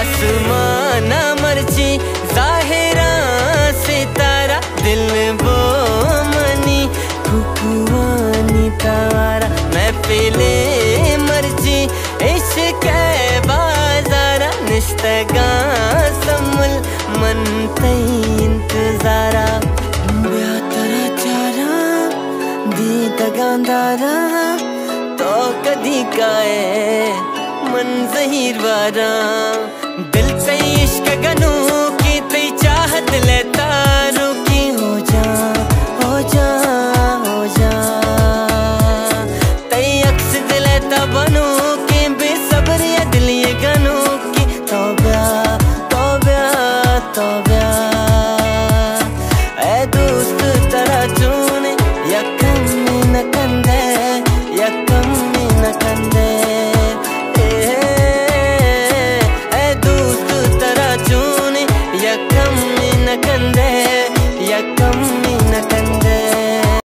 आसमान मर्ची जाहिरा सितारा, दिल वो मनी खुकुआनी तारा मैं पीले मर्ची, इश्क बाजारा निस्तगा समुल, मन इंतजारा। ब्यातरा चारा दी तगांदारा तो कदी काए मन जहीर वारा। ನನಗಂದೆ